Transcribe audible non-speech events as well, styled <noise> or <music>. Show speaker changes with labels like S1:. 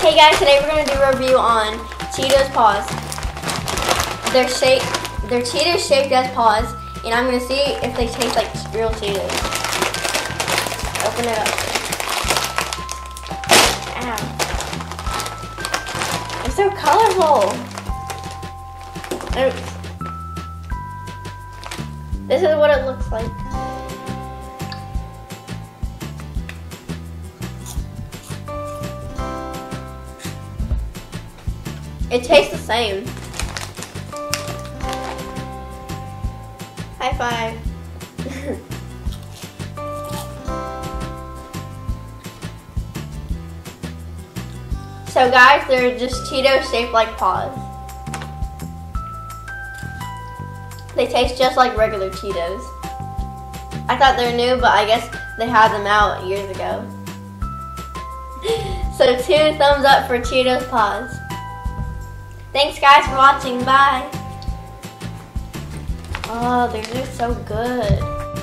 S1: Hey guys, today we're gonna do a review on Cheetos Paws. They're shaped, they're Cheetos shaped as paws, and I'm gonna see if they taste like real Cheetos. Open it up. Ow. They're so colorful. Oops. This is what it looks like. It tastes the same. High five. <laughs> so guys, they're just Cheetos shaped like paws. They taste just like regular Cheetos. I thought they were new, but I guess they had them out years ago. <laughs> so two thumbs up for Cheetos Paws. Thanks guys for watching. Bye. Oh, these are so good.